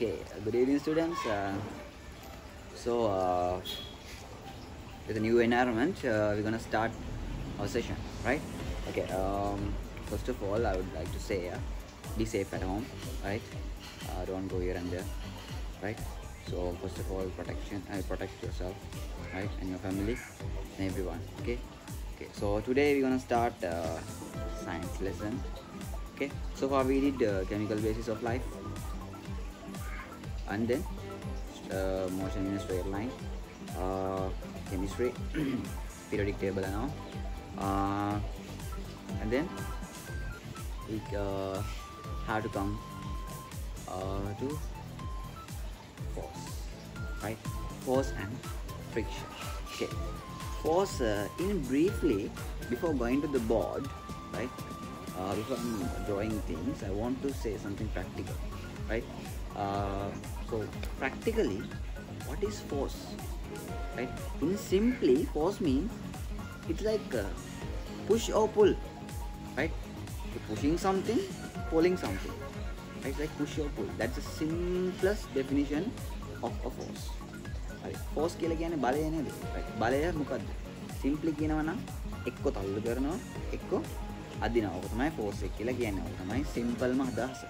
Okay, good evening, students. Uh, so, uh, with a new environment, uh, we're gonna start our session, right? Okay. Um, first of all, I would like to say, uh, be safe at home, right? Uh, don't go here and there, right? So, first of all, protection. Uh, protect yourself, right, and your family, and everyone. Okay. Okay. So today we're gonna start uh, science lesson. Okay. So far we did chemical basis of life and then uh, motion in a straight line, uh, chemistry, periodic table and all, uh, and then we uh, have to come uh, to force, right? Force and friction. Okay. Force uh, in briefly before going to the board, right? Uh, before I'm drawing things, I want to say something practical, right? Uh, so practically, what is force? Right? In simply, force means it's like uh, push or pull, right? You're pushing something, pulling something, right? It's like push or pull. That's the simplest definition of a force. හරි force කියලා කියන්නේ බලය නේද? right බලය මොකද්ද? simply කියනවා නම් එක්ක තල්ලු කරනවා එක්ක අදිනවා. ඔක තමයි ෆෝස් එක කියලා කියන්නේ. ඔක තමයි සිම්පල්ම අදහස.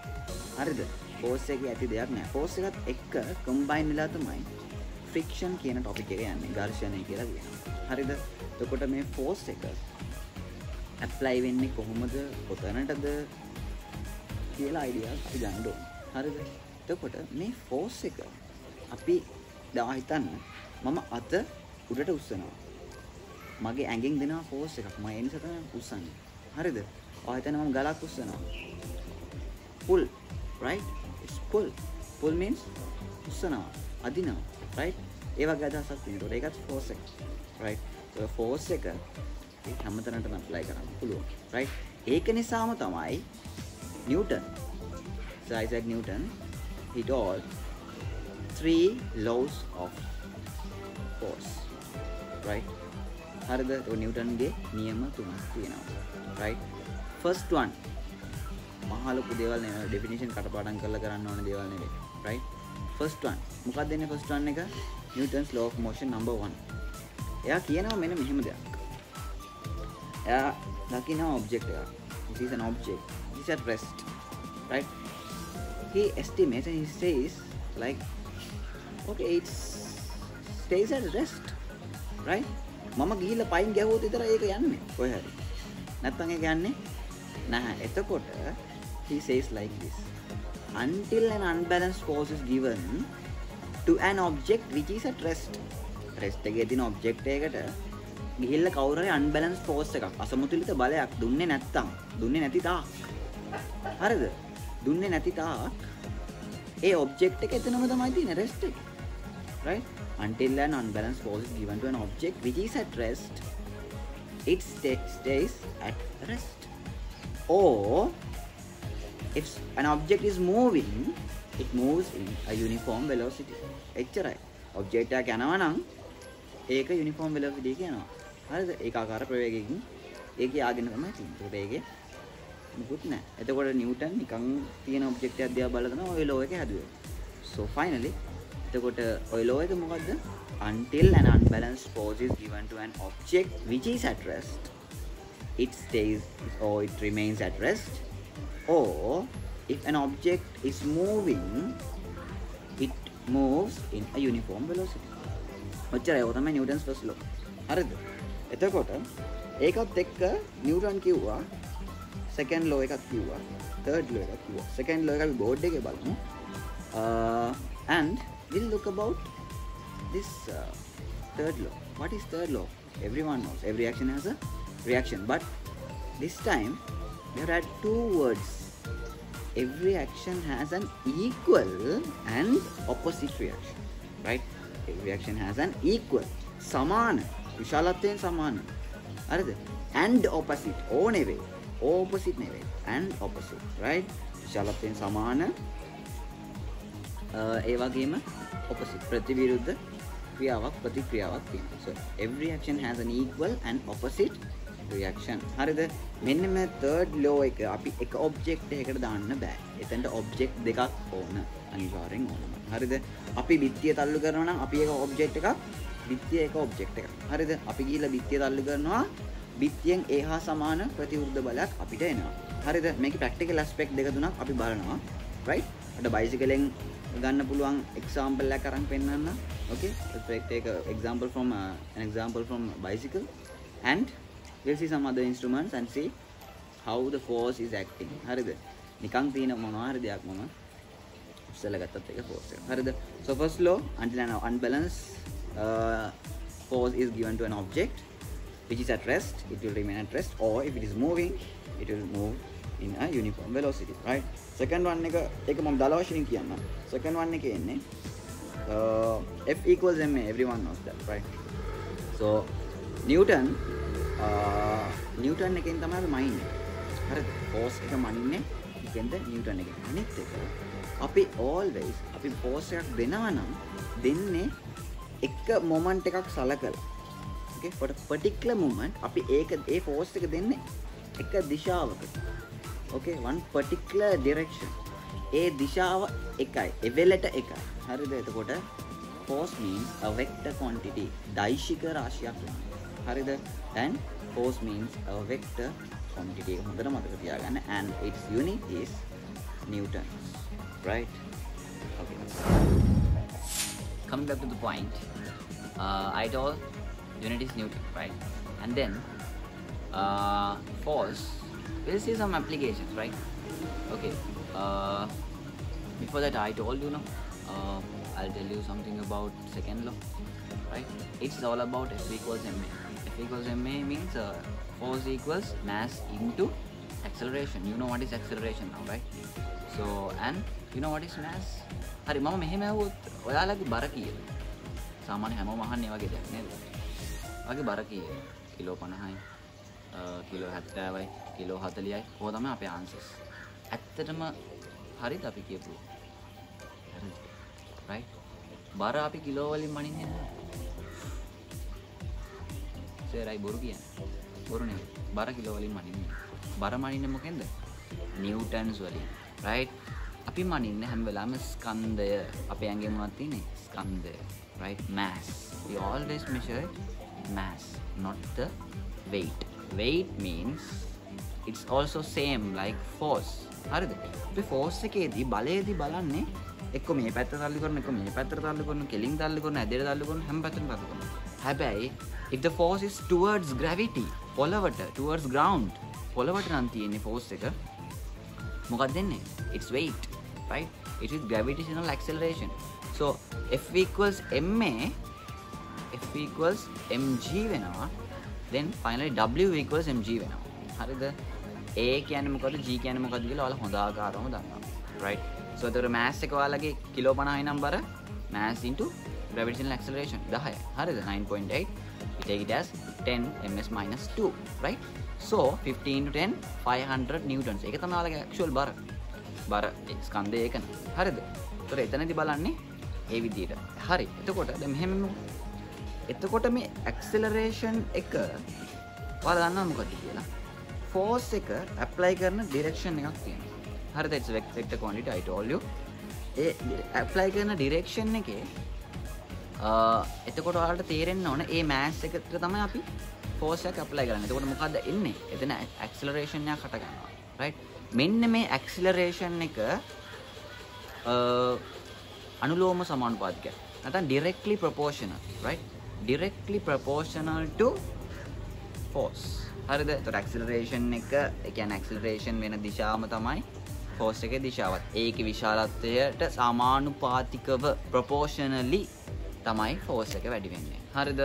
හරිද? ෆෝස් එකේ ඇති දෙයක් නෑ. ෆෝස් එකත් එක්ක කම්බයින් වෙලා තමයි ෆ්‍රික්ෂන් කියන ටොපික් එක යන්නේ. ඝර්ෂණය කියලා කියනවා. හරිද? එතකොට මේ ෆෝස් එක ඇප්ලයි වෙන්නේ කොහොමද? කොතැනටද කියලා අයිඩියාවක් අපි ගන්න ඕනේ. හරිද? එතකොට මේ ෆෝස් එක අපි දා හිතන්න මම අත උඩට උස්සනවා. මගේ ඇඟෙන් දෙනවා ෆෝස් එකක්. මම ඒ නිසා තමයි උස්සන්නේ. හරිද? ඔය හිතන්න මම ගලක් උස්සනවා. pull right it's pull pull means උස්සනවා අදිනවා right? ඒ වගේ අදහසක් තියෙනවා. ඒකත් force එක right? so force එක ඒ හැමතැනටම apply කරන්න පුළුවන් right? ඒක නිසාම තමයි Newton Sir Isaac Newton he told three laws of force right? හරිද? ඒ නිව්ටන්ගේ නියම තුනක් තියෙනවා right? First one මහා ලොකු දේවල් නෙවෙයි ඩෙෆිනිෂන් කටපාඩම් කරලා කරන්න ඕන දේවල් නෙවෙයි right? First one. මොකක්ද දෙන්නේ first one එක? Newton's law of motion number 1 එයා කියනවා මෙන්න මෙහෙම දෙයක්. එයා දකිනවා object එකක් this is an object. This is at rest. Right? He estimates and he says like okay it stays at rest. Right? මම ගිහිල්ලා පයින් ගැහුවොත් විතර ඒක යන්නේ. කොහේ හරි. නැත්තම් ඒක යන්නේ නැහැ. එතකොට he says like this until an unbalanced force is given to an object which is at rest. Rest එකේ තියෙන object එකකට ගිහිල්ලා කවුරු හරි unbalanced force එකක් අසමතුලිත බලයක් දුන්නේ නැත්තම් දුන්නේ නැති තාක්. හරිද? දුන්නේ නැති තාක් ඒ object එක එතනම තමයි තියෙන්නේ rest එක. Right? Until an unbalanced force is given to an object which is at rest it sta- stays at rest. Or if an object is moving it moves in a uniform velocity. එච්චරයි. Object එකක් යනවා නම් ඒක uniform velocity එක යනවා. හරිද? ඒකාකාර ප්‍රවේගයකින් ඒක යාගෙන තමයි තියෙන්නේ. ඒකට ඒකේ මුකුත් නැහැ. එතකොට නිව්ටන් නිකන් තියෙන object එකක් දිහා බලන ඔය law එක හැදුවේ. So finally එතකොට ඔය law එක මොකද්ද? Until an unbalanced force is given to an object which is at rest it stays or it remains at rest. or if an object is moving it moves in a uniform velocity ඔච්චරයි ඔය තමයි නිව්ටන්ස් first ලෝ හරිද එතකොට ඒකත් එක්ක Newton කිව්වා second law එකක් කිව්වා තර්ඩ් ලෝ එකක් කිව්වා සෙකන්ඩ් ලෝ එක අපි බෝඩ් එකේ බලමු uh, and we'll look about this uh, third law what is third law everyone knows every action has a reaction but this time we have had two words. Every action has an equal and opposite reaction right? Every action has an equal සමාන විශාලත්වයෙන් සමාන හරිද and opposite ඕ නෙවෙයි opposite නෙවෙයි and opposite right? විශාලත්වයෙන් සමාන uh, ඒ වගේම opposite ප්‍රතිවිරුද්ධ ක්‍රියාවක් ප්‍රතික්‍රියාවක් තියෙනවා. So every action has an equal and opposite reaction හරිද? මෙන්න මේ තර්ඩ් ලෝ එක අපි එක ඔබ්ජෙක්් එකට දාන්න බෑ. එතැන්ට ඔබ්ජෙක්් දෙකක් ඕන. අනිවාරෙන් ඕනම. හරිද? අපි බිත්තිය තල්ලු කරන අපි එක ඔබ්ජෙක්් එකක් බිත්තිය එක ඔබ්ජෙක්් එක හරිද? අපි ගීල බිත්තිය තල්ලු කරනවා. බිත්තියෙන් ඒහා සමාන ප්‍රතිවෘද්ධ බලයක් අපිට එනවා. හරිද? මේක ප්‍රක්ටික ලස්පෙක් දෙක තුනක් අපි බලනවා. රයි් අට බයිසිකලෙන් ගන්න පුළුවන් එක්සාම්පල්ල කරන්න පෙන්න්න okay? Let's take an example from uh, an example from bicycle. And we'll see some other instruments and see how the force is acting. හරිද? නිකන් තියෙන මොනවා හරි දෙයක් මම ඉස්සෙල්ලා ගත්තත් එක force එක හරිද? So first law until an unbalanced uh, force is given to an object which is at rest. It will remain at rest or if it is moving it will move in a uniform velocity right? Second one එක ඒක මම දල වශයෙන් කියන්නම්. Second one එකේ එන්නේ uh, F equals ma everyone knows that right? So Newton uh, Newton එකෙන් තමයි අපි මනින්නේ හරිද? Force එක මනින්නේ එකෙන්ද Newton එකෙන් අනිත් එක අපි always අපි force එකක් දෙනවා නම් දෙන්නේ එක මොමන්ට් එකක් සලකලා. Okay? For a particular moment අපි ඒක ඒ force එක දෙන්නේ එක දිශාවකට. Okay? One particular direction. ඒ දිශාව එකයි. එවෙලට එකයි. හරිද? එතකොට force means a vector quantity. දෛශික රාශියක්. වෙනවා හරිද? and force means a vector quantity එක හොඳට මතක තියාගන්න and its unit is newtons right okay coming back to the point uh, I told unit is newton right and then uh, force we'll see some applications right okay uh, before that I told you know uh, I'll tell you something about second law right it's all about F equals ma F equals ma means uh, force equals mass into acceleration. You know what is acceleration now right? So and you know what is mass? හරි මම මෙහෙම ඇහුවොත් ඔයාලගේ බර කීයද? සාමාන්‍ය හැමෝම අහන්නේ වගේ දෙයක් නේද? වගේ බර කීයද? කිලෝ 50යි කිලෝ 70යි කිලෝ 40යි ඕක තමයි අපේ ආන්සර්ස් ඇත්තටම හරිද අපි කියපු? හරිද? රයිට් බර අපි කිලෝ වලින් මනින්නේ නැහැ. සේරයි බොරු කියන්නේ. බොරු නෙවෙයි. බර කිලෝ වලින් මනින්නේ. බර මනින්නේ මොකෙන්ද? නිව්ටන්ස් වලින්. රයිට් අපි මනින්න හැම වෙලාම ස්කන්ධය. අපේ ඇඟේ මොනවද තියෙන්නේ? ස්කන්ධය. Right? Mass. We always measure mass not the weight. Weight means it's also same like force. හරිද? අපි ෆෝස් එකේදී බලයේදී බලන්නේ එක්ක මේ පැත්ත තල්ලු කරන එක මේ පැත්තට තල්ලු කරන කෙලින් තල්ලු කරන ඇදට තල්ලු කරන හැම පැත්තටම තල්ලු කරන හැබැයි if the force is towards gravity පොළවට towards ground පොළවට නම් තියෙන්නේ force එක. මොකක්ද දෙන්නේ? It's weight right? It is gravitational acceleration. So F equals ma F equals mg වෙනවා. Then finally W equals mg වෙනවා. හරිද? A කියන්නේ මොකද G කියන්නේ මොකද කියලා ඔයාලා හොඳ ආකාරවම දන්නවා. Right? So එතකොට mass එක ඔයාලගේ කිලෝ 50යි නම් බර mass into gravitational acceleration. 10 හරිද? 9.8 we take it as 10 ms minus 2 right? So 15 to 10 500 newtons. ඒක තමයි ඔයාලගේ actual බර. බර ස්කන්ධය ඒකන හරිද? තොර එතනති බලන්නේ ඒ විදියට. හරි. එතකොට ද මෙහෙම එතකොට මේ ඇක්සලරේෂන් එක පල දන්න මොකද කියලා? ෆෝස් එක ඇප්ලයි කරන ඩිරෙක්ෂන් එකක් තියෙන හරි වෙක්ෙක්ට කොඩිට අයිටෝල්ය ඒ ඇප්ලයි කරන ඩිරෙක්ෂන් එකේ එතකොට වාට තේරෙන් ඕන ඒ මෑස් එකට තම අපි ෆෝසයක් අප්ලයි කරන්න. එතකොට මොකක්ද එන්නේ? එතන ඇක්සලරේෂන්යක් කටගන්නවා රයි් මෙන්න මේ ඇක්සිලරේෂන් එක අනුලෝම සමානුපාතික නැතන් ඩිරෙක්ලි ප්‍රපෝෂන ඩිරෙක්ලි ප්‍රපෝෂනල් ට ෆෝස් හරිද? ටක්සිලරේෂන් එක එකන් ඇක්සිලරේෂන් වෙන දිශාම තමයි ෆෝස් එක දිශාවත්. ඒක විශාලත්වයට සමානුපාතිකව ප්‍රපෝෂනලි තමයි ෆෝස් එක වැඩිවෙන්නේ හරිද?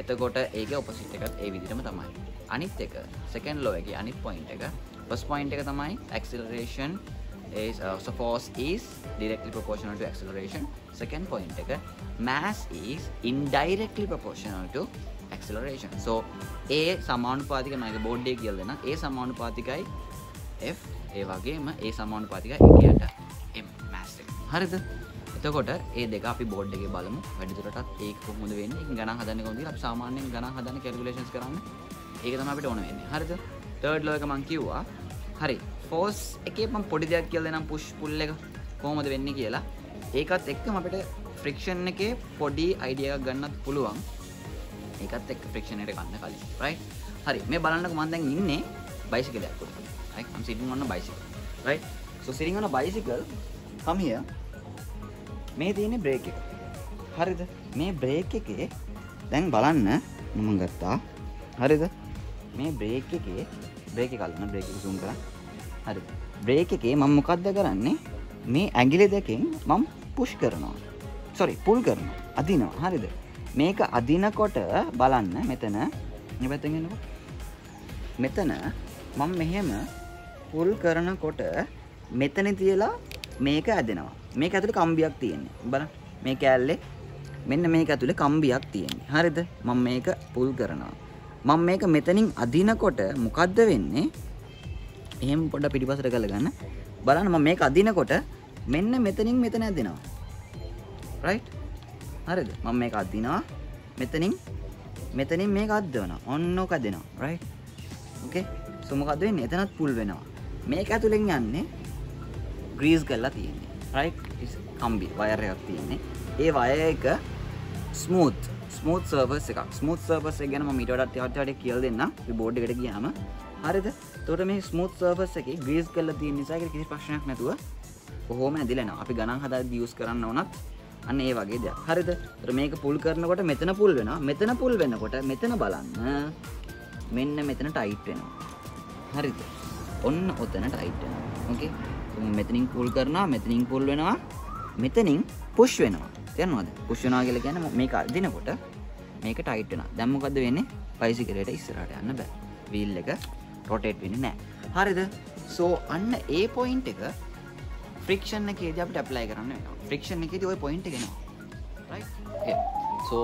එතකොට ඒක ඔපසිට එකත් ඒ විදිටම තමයි. අනිත් එක සකන් ලෝ එක අනිත් පොයින්් එක first point එක තමයි acceleration is uh, so force is directly proportional to acceleration. Second point එක mass is indirectly proportional to acceleration. So ඒ සමානුපාතික මගේ බෝඩ් එක කියලා දෙන්න ඒ සමානුපාතිකයි F ඒ වගේම ඒ සමානුපාතිකයි e එකයට M mass එක. හරිද? එතකොට ඒ දෙක අපි බෝඩ් එකේ බලමු. වැඩිදුරටත් ඒක කොහොමද වෙන්නේ? ඒක ගණන් හදන්නේ කොහොමද අපි සාමාන්‍යයෙන් ගණන් හදන කැල්කියුලේෂන්ස් කරන්නේ. ඒක තමයි අපිට ඕන වෙන්නේ. හරිද? තර්ඩ් ලෝ එක මං කිව්වා. හරි. ෆෝස් එකේ මම පොඩි දෙයක් කියලා දෙනම් පුෂ් පුල් එක කොහොමද වෙන්නේ කියලා. ඒකත් එක්කම අපිට ෆ්‍රික්ෂන් එකේ පොඩි අයිඩියා එකක් ගන්නත් පුළුවන්. ඒකත් එක්ක ෆ්‍රික්ෂන් එකට ගන්න කලින්. රයිට් හරි. මේ බලන්නකෝ මම දැන් ඉන්නේ බයිසිකලයක් උඩ. Right? I'm sitting on a bicycle. Right? So sitting on a bicycle come here. මේ තියෙන්නේ බ්‍රේක් එක. හරිද? මේ බ්‍රේක් එකේ දැන් බලන්න මම ගත්තා. හරිද? මේ බ්‍රේක් එකේ බ්‍රේක් එක අල්ලන්න බ්‍රේක් එක zoom කරන්න. හරි බ්‍රේක් එකේ මම මොකද්ද කරන්නේ? මේ ඇඟිලි දෙකෙන් මම පුෂ් කරනවා. සොරි පුල් කරනවා. අදිනවා. හරිද? මේක අදිනකොට බලන්න මෙතන. මේ පැත්තෙන් එන්නකෝ. මෙතන මම මෙහෙම පුල් කරනකොට මෙතන තියලා මේක ඇදෙනවා. මේක ඇතුලේ කම්බියක් තියෙන්නේ. බලන්න. මේ කෑල්ලේ මෙන්න මේක ඇතුලේ කම්බියක් තියෙන්නේ. හරිද? මම මේක පුල් කරනවා. මම මේක මෙතනින් අදිනකොට මොකද්ද වෙන්නේ? එහෙම පොඩ්ඩක් පිටිපස්සට ගලගන්න. බලන්න මම මේක අදිනකොට මෙන්න මෙතනින් මෙතන ඇදෙනවා. රයිට් හරිද? මම මේක අදිනවා. මෙතනින් මෙතනින් මේක අද්දවනවා. ඔන්න ඔක අදෙනවා රයිට් ඕකේ සෝ මොකද වෙන්නේ? එතනත් පුල් වෙනවා. මේක ඇතුලෙන් යන්නේ ග්‍රීස් කරලා තියෙන්නේ. රයිට් කම්බි වයර් එකක් තියෙන්නේ. ඒ වයර් එක ස්මූත් ස්මූත් සර්වස් එකක්. ස්මූත් සර්වස් එක ගැන මම ඊට වඩා ටිකක් ටිකක් කියලා දෙන්නම්. මේ බෝඩ් එකට ගියාම. හරිද? එතකොට මේ ස්මූත් සර්ෆස් එකේ ග්‍රීස් කරලා තියෙන නිසා ඒක කිසි ප්‍රශ්නයක් නැතුව කොහොම ඇදිලා යනවා. අපි ගණන් හදාද්දි යූස් කරන්න ඕනත්. අන්න ඒ වගේ දෙයක්. හරිද? එතකොට මේක පුල් කරනකොට මෙතන පුල් වෙනවා. මෙතන පුල් වෙනකොට මෙතන බලන්න. මෙන්න මෙතන ටයිට් වෙනවා. හරිද? ඔන්න ඔතන ටයිට් වෙනවා. ඕකේ මෙතනින් පුල් කරනවා මෙතනින් පුල් වෙනවා මෙතනින් පුෂ් වෙනවා. තේරෙනවද? පුෂ් වෙනවා කියලා කියන්නේ මේක අදිනකොට මේක ටයිට් වෙනවා. දැන් මොකද්ද වෙන්නේ? බයිසිකලයට ඉස්සරහට යන්න බෑ. වීල් එක රොටේට් වෙන්නේ නැහැ හරිද? සෝ අන්න ඒ පොයින්ට් එක ෆ්‍රික්ෂන් එකේදී අපිට ඇප්ලයි කරන්න වෙනවා. ෆ්‍රික්ෂන් එකේදී ওই පොයින්ට් එක එනවා. Right? Okay. So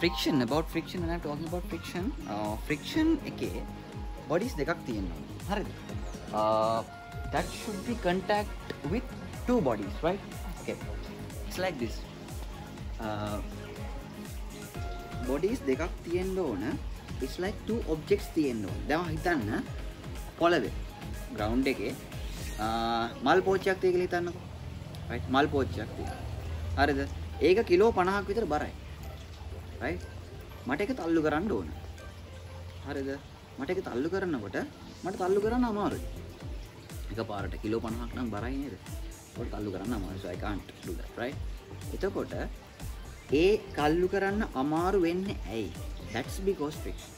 friction about friction when i'm talking about friction. Uh, friction එකේ bodies දෙකක් තියෙනවා. හරිද? Uh, that should be contact with two bodies right? Okay. It's like this. Uh, bodies දෙකක් තියෙන්න ඕන. It's like two objects තියෙන්න ඕන. දැන් හිතන්න පොළවේ ground එකේ uh, මල් පෝච්චයක් තියෙ කියලා හිතන්නකෝ. Right? මල් පෝච්චයක් තියෙන හරිද? ඒක කිලෝ 50ක් විතර බරයි. Right? මට ඒක තල්ලු කරන්න ඕන. හරිද? මට ඒක තල්ලු කරනකොට මට තල්ලු කරන්න අමාරුයි. එක පාරට කිලෝ 50ක් නම් බරයි නේද? ඒකට තල්ලු කරන්න අමාරුයි. So i can't do that right? එතකොට ඒ කල්ලු කරන්න අමාරු වෙන්නේ ඇයි? That's because friction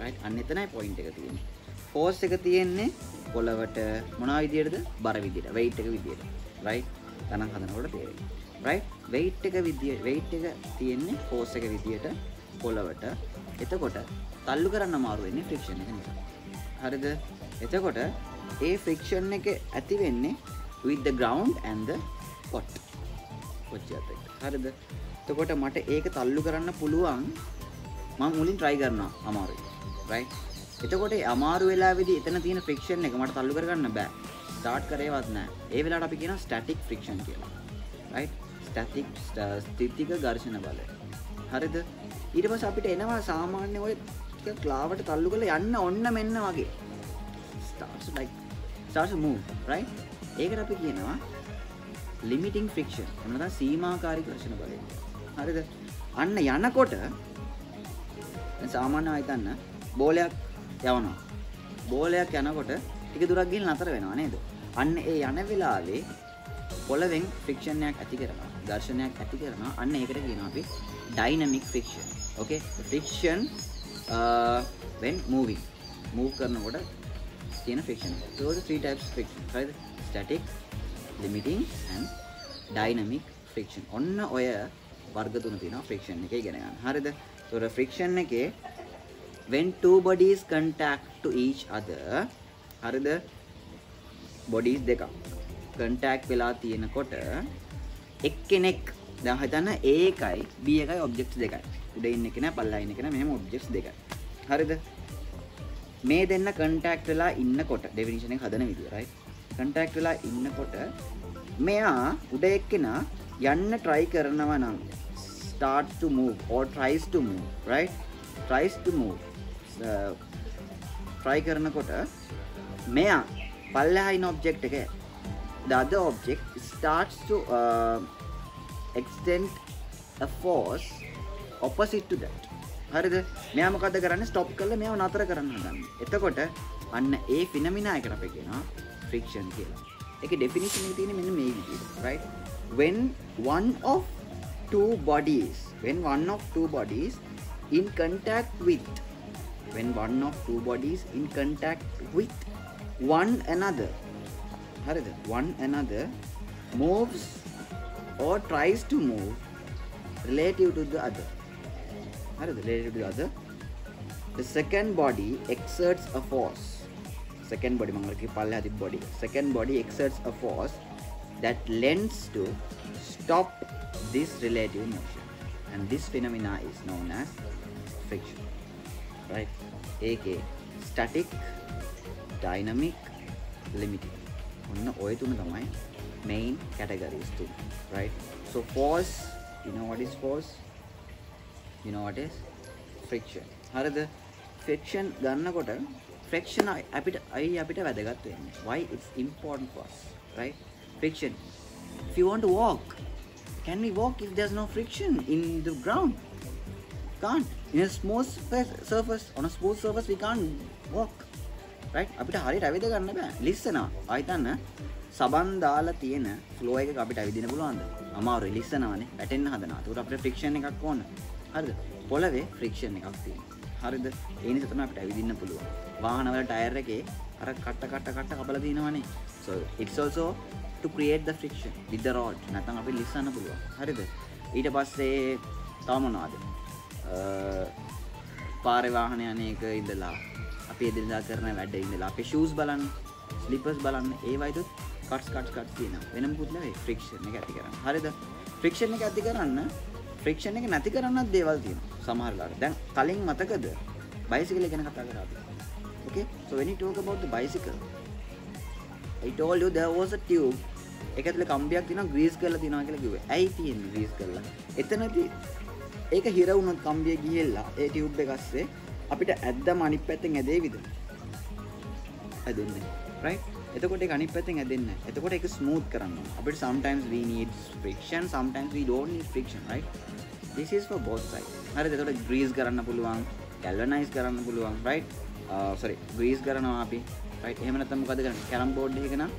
right? අන්න එතනයි point එක තියෙන්නේ. Force එක තියෙන්නේ පොළවට මොනවා විදියටද? බර විදියට weight එක විදියට right? ගණන් හදනකොට තේරෙන්නේ right? Weight එක විදිය weight එක තියෙන්නේ force එක විදියට පොළවට. එතකොට තල්ලු කරන්න අමාරු වෙන්නේ friction එක නිසා. හරිද? එතකොට ඒ friction එක ඇති වෙන්නේ with the ground and the pot. කොච්චරද හරිද? එතකොට මට ඒක තල්ලු කරන්න පුළුවන්. මම මුලින් try කරනවා අමාරුයි. Right? එතකොට අමාරු වෙලාවෙදි එතන තියෙන ෆ්‍රික්ෂන් එක මට තල්ලු කරගන්න බෑ. ස්ටාර්ට් කරේවත් නෑ. ඒ වෙලාවට අපි කියනවා ස්ටැටික් ෆ්‍රික්ෂන් කියලා. Right? ස්ටැටික් ස්ථිතික ඝර්ෂණ බලය. හරිද? ඊට පස්සේ අපිට එනවා සාමාන්‍ය ඔය ටික ක්ලාවට තල්ලු කරලා යන්න ඔන්න මෙන්න වගේ. Starts like starts to move right ඒකට අපි කියනවා limiting friction එහෙම නැත්නම් සීමාකාරී ඝර්ෂණ බලය හරිද අන්න යනකොට දැන් සාමාන්‍යව හිතන්න බෝලයක් යවනවා. බෝලයක් යනකොට ටික දුරක් ගිහින් නතර වෙනවා නේද? අන්න ඒ යන වෙලාවේ පොළවෙන් ෆ්‍රික්ෂන් එකක් ඇති කරනවා. ඝර්ෂණයක් ඇති කරනවා. අන්න ඒකට කියනවා අපි dynamic friction. okay friction uh, when moving move කරනකොට තියෙන friction. so the three types of friction. හරිද? static, limiting and dynamic friction. ඔන්න ඔය වර්ග තුන තියෙනවා friction එකේ ඉගෙන ගන්න. හරිද? ඒතකොට friction එකේ when two bodies contact to each other හරිද bodies දෙකක් contact වෙලා තියෙනකොට එක්කෙනෙක් දැන් හිතන්න A එකයි B එකයි objects දෙකයි උඩ ඉන්න කෙනා පල්ලා ඉන්න කෙනා මෙහෙම objects දෙකයි හරිද මේ දෙන්න contact වෙලා ඉන්නකොට definition එක හදන විදිය right? contact වෙලා ඉන්නකොට මෙයා උඩ එක්කෙනා යන්න try කරනවා නම් start to move or tries to move right? tries to move. Try කරනකොට මෙයා පල්ලහයින ඔබ්ජෙක්් එක the other object starts to uh, extend a force opposite to that. හරිද? මෙයා මොකද කරන්න? ස්ටොප් කරලා මෙයාව නතර කරන්න හදන්නේ. එතකොට අන්න ඒ ෆිනමිනා එකට අපි කියනවා ෆ්‍රික්ෂන් කියලා. ඒකේ ඩෙෆිනිෂන් එක තියෙන්නේ මෙන්න මේ විදිහට right? When one of two bodies when one of two bodies in contact with when one of two bodies in contact with one another. හරිද? One another moves or tries to move relative to the other. හරිද relative to the other the second body exerts a force second body මම කිව්ව පල්ලෙහා තිබ්බ body second body exerts a force that lends to stop this relative motion and this phenomena is known as friction right ඒකේ static dynamic limiting ඔන්න ඔය තුන තමයි main categories තුන right so force you know what is force You know what is? Friction. හරිද? Friction ගන්නකොට friction අපිට අයි අපිට වැදගත් වෙන්නේ. Why it's important for us right? Friction. If you want to walk can we walk if there's no friction in the ground? Can't. In a smooth surface on a smooth surface we can't walk right? අපිට හරියට ඇවිද ගන්න බෑ. ලිස්සනවා ආයිතන්න සබන් දාලා තියෙන flow එක අපිට ඇවිදින්න පුළුවන්ද? අමාරු ලිස්සනවානේ වැටෙන්න හදනවා. ඒකට අපිට ෆ්‍රික්ෂන් එකක් ඕන. හරිද? පොළවේ ෆ්‍රික්ෂන් එකක් තියෙනවා. හරිද? ඒ නිසා තමයි අපිට ඇවිදින්න පුළුවන්. වාහනවල ටයර් එකේ අර කට්ට කට්ට කට්ට කපලා තියෙනවනේ. So it's also to create the friction with the rod. නැත්නම් අපි ලිස්සන්න පුළුවන්. හරිද? ඊට පස්සේ තව මොනවද? පාරේ වාහන යන එක ඉඳලා අපි එදිනදා කරන වැඩ ඉඳලා අපේ ෂූස් බලන්න ස්ලිපර්ස් බලන්න ඒ වයිතුත් කට්ස් කට්ස් කට්ස් තියෙනවා. වෙන මොකුත් නෙවෙයි ෆ්‍රික්ෂන් එක ඇති කරන්න හරිද? ෆ්‍රික්ෂන් එක ඇති කරන්න ෆ්‍රික්ෂන් එක නැති කරන්නත් දේවල් තියෙනවා සමහර වෙලාවට දැන් කලින් මතකද බයිසිකල් ගැන කතා කරා අපි okay so when you talk about the bicycle I told you there was a tube ඒක ඇතුලේ කම්බියක් තියෙනවා ග්‍රීස් කරලා තියෙනවා කියලා කිව්වේ. ඇයි තියෙන්නේ ග්‍රීස් කරලා? එතනදී ඒක හිර වුණොත් කම්බිය ගිහිල්ලා ඒ ටියුබ් එක ඇස්සේ අපිට ඇද්දම අනිත් පැත්තෙන් ඇදේවිද? ඇදෙන්නේ. right? එතකොට ඒක අනිත් පැත්තෙන් ඇදෙන්නේ නැහැ. එතකොට ඒක ස්මූත් කරන්න ඕන. අපිට sometimes we need friction, sometimes we don't need friction, right? This is for both sides. හරිද? එතකොට ග්‍රීස් කරන්න පුළුවන්, galvanize කරන්න පුළුවන්, right? uh, sorry, ග්‍රීස් කරනවා අපි. right? එහෙම නැත්නම් මොකද කරන්නේ? කැරම් බෝඩ් එකක නම්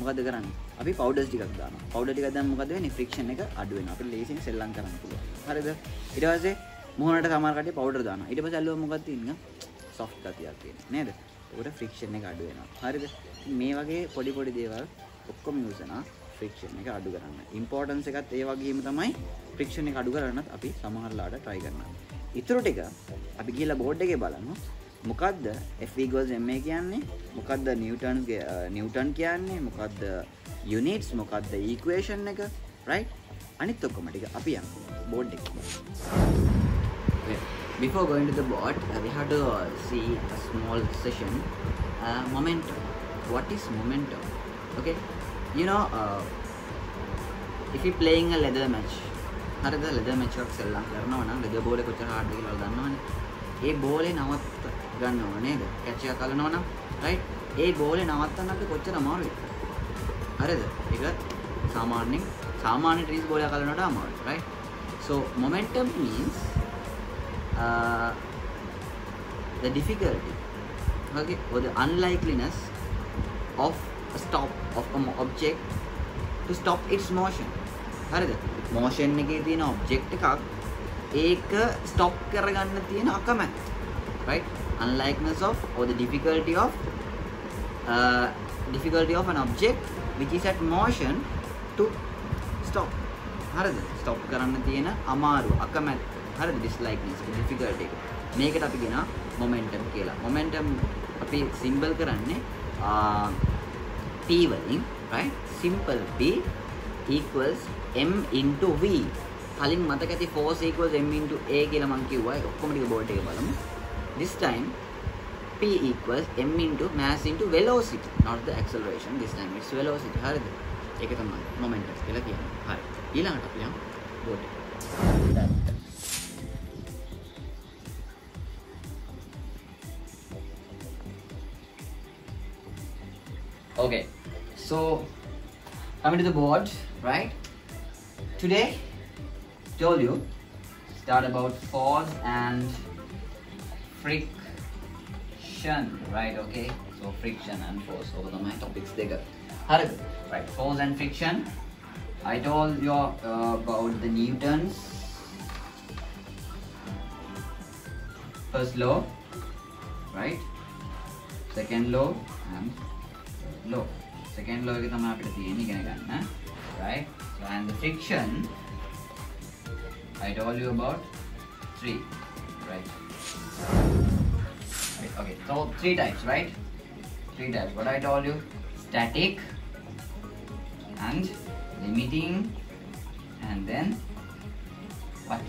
මොකද කරන්නේ? අපි පවුඩර්ස් ටිකක් දානවා. පවුඩර් ටිකක් දැම්ම මොකද වෙන්නේ? ෆ්‍රික්ෂන් එක අඩු වෙනවා. අපිට ලේසියෙන් සෙල්ලම් කරන්න පුළුවන්. හරිද? ඊට පස්සේ මොහොනට සමහර කට්ටිය පවුඩර් දානවා. ඊට පස්සේ අල්ලුවම මොකද තියෙන්නේ? සොෆ්ට් ගතියක් තියෙනවා. නේද? ඒකට ෆ්‍රික්ෂන් එක අඩු වෙනවා. හරිද? මේ වගේ පොඩි පොඩි දේවල් ඔක්කොම යූස් වෙනවා ෆ්‍රික්ෂන් එක අඩු කරන්න. ඉම්පෝටන්ස් එකත් ඒ වගේම තමයි ෆ්‍රික්ෂන් එක අඩු කරන්නත් අපි සමහරලාට try කරනවා. ඊටු ටික අපි ගිහලා බෝඩ් එකේ බලමු. මොකක්ද F equals ma කියන්නේ මොකක්ද නිවටන් නිවටන් කියන්නේ මොකක්ද යුනිටස් මොකක්ද ඊක්වේෂන් එක රයි් අනිත් ඔක්කොම ටික අපි යම් බෝඩ් එක Before going to the board, uh, we have to uh, see a small session. Uh, momentum. What is momentum? Okay, you know, uh, if you're playing a leather match, හරිද leather match එකක් සෙල්ලම් කරනවා නම් leather බෝලේ කොච්චර හાર્ඩ්ද කියලා දන්නවනේ. ඒ බෝලේ නවත්ත ගන්න ඕන නේද? කැච් එකක් අල්ලනවා නම් රයිට්. ඒ බෝලේ නවත්තන්න අපි කොච්චර අමාරුද? හරිද? ඒක සාමාන්‍යයෙන් සාමාන්‍ය ටෙනිස් බෝලයක් අල්ලනවට අමාරුයි right. So momentum means uh, the difficulty. Okay or the unlikeliness of a stop of an object to stop its motion. හරිද? Motion එකේ තියෙන object එකක් ඒක stop කරගන්න තියෙන අකමැත්ත right? Unlikeness of or the difficulty of uh, difficulty of an object which is at motion to stop. හරිද? Stop කරන්න තියෙන අමාරු අකමැත්ත හරිද dislikeness difficulty එක. මේකට අපි කියනවා momentum කියලා. Momentum අපි symbol කරන්නේ p වලින් right? Simple p equals m into v. කලින් මතක ඇති force equals m into a කියලා මම කිව්වා. ඒක ඔක්කොම ටික බෝඩ් එකේ බලමු. This time p equals m into mass into velocity. Not the acceleration. This time it's velocity. හරිද? ඒක තමයි momentum කියලා කියන්නේ. හරි. ඊළඟට අපි යමු. බෝඩ් එක. Okay, so coming to the board, right? Today, told you start about force and friction, right? Okay, so friction and force over the my topics got. Right, force and friction. I told you uh, about the Newton's first law, right? Second law and law. Second law එක තමයි අපිට තියෙන්නේ ඉගෙන ගන්න. Right? So and the friction I told you about three. Right? right. Okay, so three types, right? Three types. What I told you? Static and limiting and then what?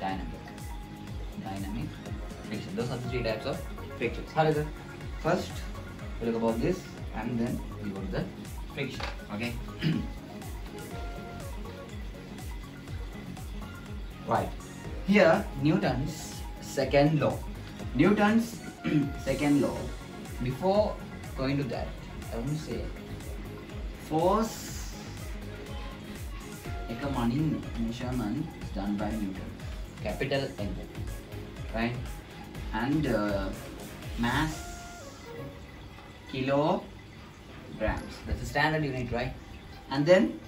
Dynamic. Dynamic friction. Those are the three types of frictions. How is it? First, we look about this and then we go to the friction okay? Right. Here Newton's second law. Newton's second law. Before going to that I want to say force economic measurement done by Newton. Capital N. Right? And uh, mass kilo kilograms. That's the standard unit, right? And then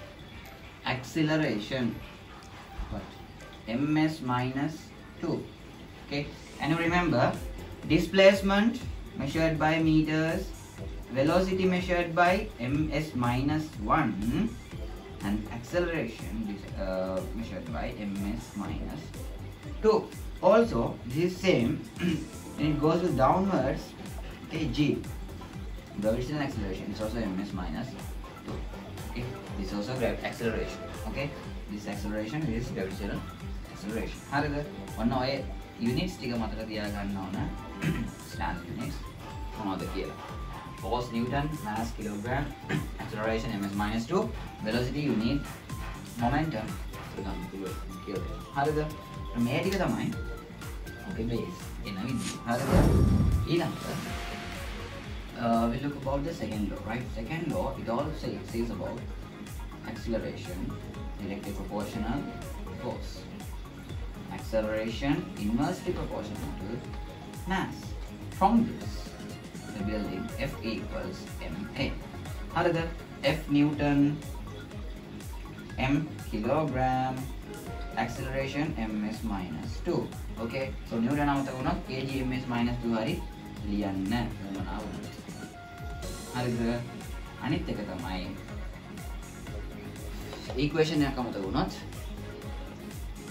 acceleration. What? ms minus 2. Okay? And you remember displacement measured by meters, velocity measured by ms minus 1 and acceleration uh, measured by ms minus 2. Also, this is same when it goes with downwards, okay, g. Gravitational acceleration is also ms minus 2. Okay, this is also gravity acceleration. Okay, this acceleration is gravitational acceleration. හරිද? ඔන්න ඔය units ටික මතක තියාගන්න ඕන. standard units මොනවද කියලා. force newton, mass kilogram, acceleration ms minus 2, velocity you need momentum ගන්න පුළුවන් කියලා. හරිද? මේ ටික තමයි ඔකේ බේස් එන විදිහ. හරිද? ඊළඟට uh, we look about the second law, right? Second law, it all say, says about acceleration directly proportional to force. Acceleration inversely proportional to mass. From this, the building F equals ma. හරිද? F Newton, m kilogram, acceleration ms minus 2. Okay, so Newton අමතක වුණොත් kg ms minus 2 හරි ලියන්න උවමනා වුණොත්. හරිද? අනිත් එක තමයි equation එකක් අමතක වුණොත්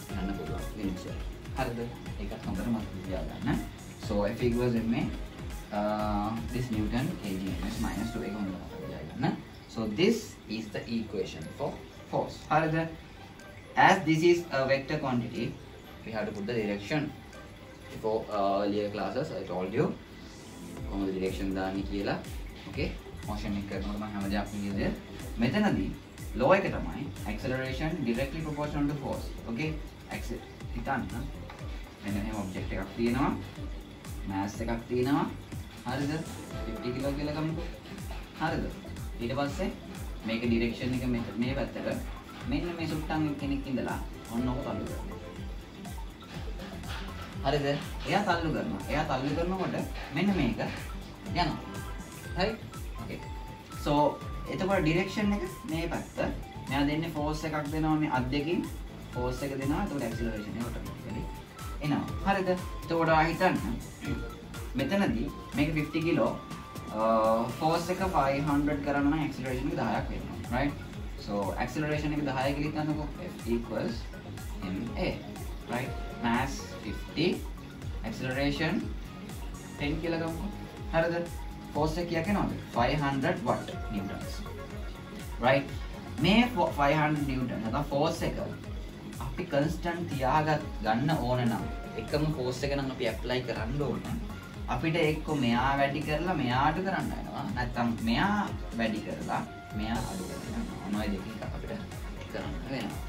ගන්න පුළුවන් limits එක. හරිද? ඒකත් හොඳට මතක තියාගන්න. So F equals ma uh, this Newton kg ms minus 2 එක හොඳට මතක තියාගන්න. So this is the equation for force. හරිද? As this is a vector quantity, we have to put the direction. For uh, earlier classes, I told you කොහොමද direction දාන්නේ කියලා. Okay? motion එක කරනකොට මම හැමදාම කියන්නේ මෙතනදී law එක තමයි acceleration directly proportional to force. Okay? හිතන්න. මෙන්න එහෙම ඔබ්ජෙක්ට් එකක් තියෙනවා. mass එකක් තියෙනවා. හරිද? 50 කිලෝ කියලා ගමුකෝ. හරිද? ඊට පස්සේ මේක ඩිරෙක්ෂන් එක මේ පැත්තට. මෙන්න මේ සුට්ටන් කෙනෙක් ඉඳලා ඔන්න ඔක තල්ලු කරනවා. හරිද? එයා තල්ලු කරනවා. එයා තල්ලු කරනකොට මෙන්න මේක යනවා. හරි. ඕකේ සෝ එතකොට ඩිරෙක්ෂන් එක මේ පැත්ත. මෙයා දෙන්නේ ෆෝස් එකක් දෙනවා මේ අත් දෙකින්. ෆෝස් එක දෙනවා. එතකොට ඇක්සලරේෂන් එක ඔටෝමැටිකලි. එනවා. හරිද? එතකොට ආ හිතන්න. මෙතනදී මේක 50 කිලෝ ෆෝස් එක 500 කරන්න නම් ඇක්සලරේෂන් එක 10ක් වෙනවා. Right? So acceleration එක 10 කියලා හිතන්නකෝ. F equals ma right? Mass 50 acceleration 10 කියලා ගමුකෝ. හරිද? ෆෝස් එක කියක් එනවද 500 watt newtons. Right? මේ 500 newton නැත්නම් ෆෝස් එක අපි කන්ස්ටන්ට් තියාගත් ගන්න ඕන නම් එකම ෆෝස් එක නම් අපි ඇප්ලයි කරන්න ඕන. අපිට එක්ක මෙයා වැඩි කරලා මෙයාට කරන්න වෙනවා. නැත්නම් මෙයා වැඩි කරලා මෙයා අඩු කරන්න මොනවයි දෙකක් අපිට කරන්න වෙනවා.